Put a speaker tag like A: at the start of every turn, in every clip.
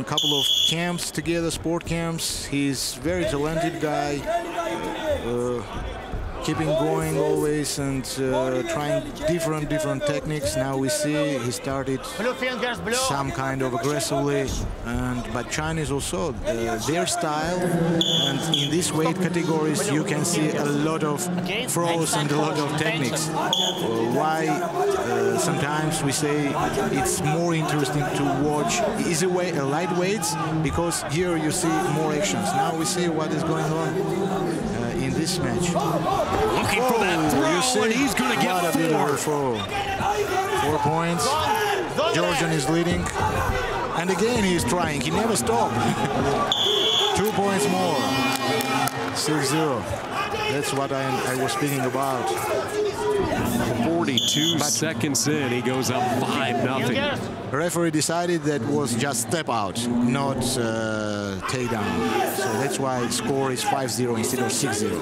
A: a couple of camps together, sport camps. He's very talented guy. Uh, keeping going always and uh, trying different different techniques. Now we see he started some kind of aggressively, and but Chinese also uh, their style, and in these weight categories you can see a lot of throws and a lot of techniques. Uh, why uh, sometimes we say it's more interesting to watch easy weight lightweights because here you see more actions. Now we see what is going on uh, in this match.
B: Looking for that throw, and he's going to get four.
A: Four points. Georgian is leading. And again, he's trying. He never stopped. Two points more. 6-0. That's what I, I was speaking about.
B: 42 seconds in, he goes up 5 nothing.
A: Referee decided that was just step out, not uh, takedown. So that's why score is 5-0 instead of 6-0.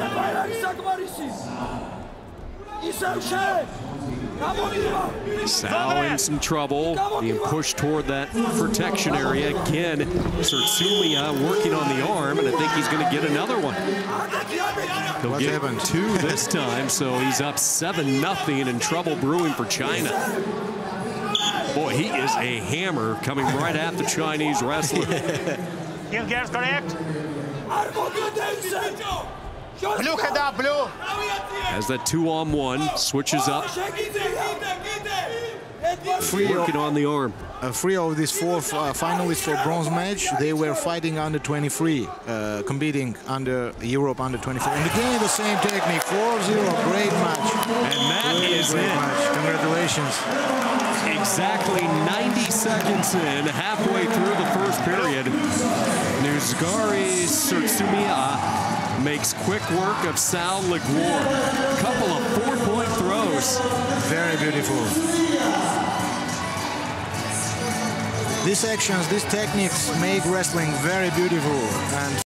B: Cao in some trouble, being pushed toward that protection area. Again, Tsurtsumia working on the arm, and I think he's going to get another one. He'll
A: What
B: get
A: happened?
B: two this time, so he's up 7 nothing and trouble brewing for China. Boy, he is a hammer coming right at the Chinese wrestler.
C: Heel gears correct.
B: As that two on one switches up,
A: Three
B: working on the arm.
A: uh, three of these four uh, finalists for bronze match, they were fighting under 23, uh, competing under Europe under 24. And again, the same technique, 4-0, great match.
B: And that
A: Great,
B: is
A: great
B: it.
A: match. Congratulations.
B: Exactly 90 seconds in, halfway through the first period, Nugzari Tsurtsumia makes quick work of Cao Liguo. Couple of four-point throws.
A: Very beautiful. These actions, these techniques make wrestling very beautiful. And